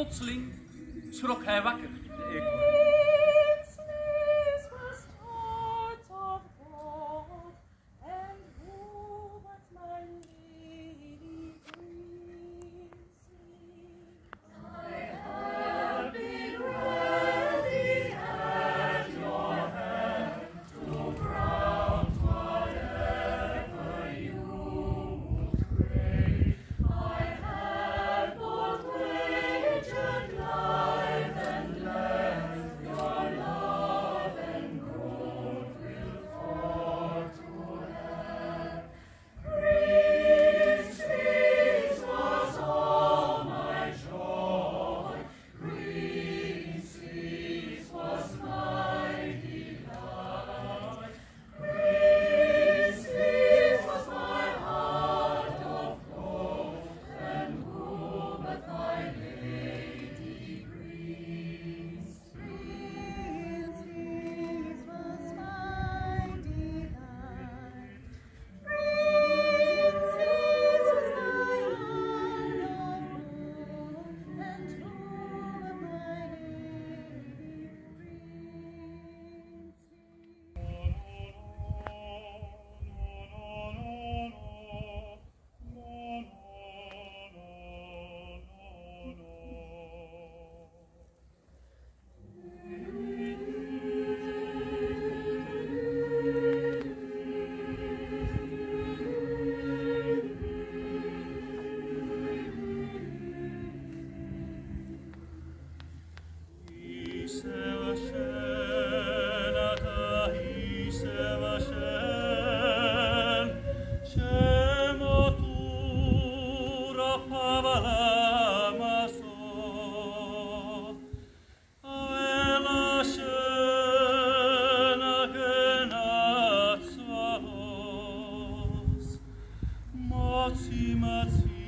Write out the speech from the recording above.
plotseling schrok hij wakker. Maxima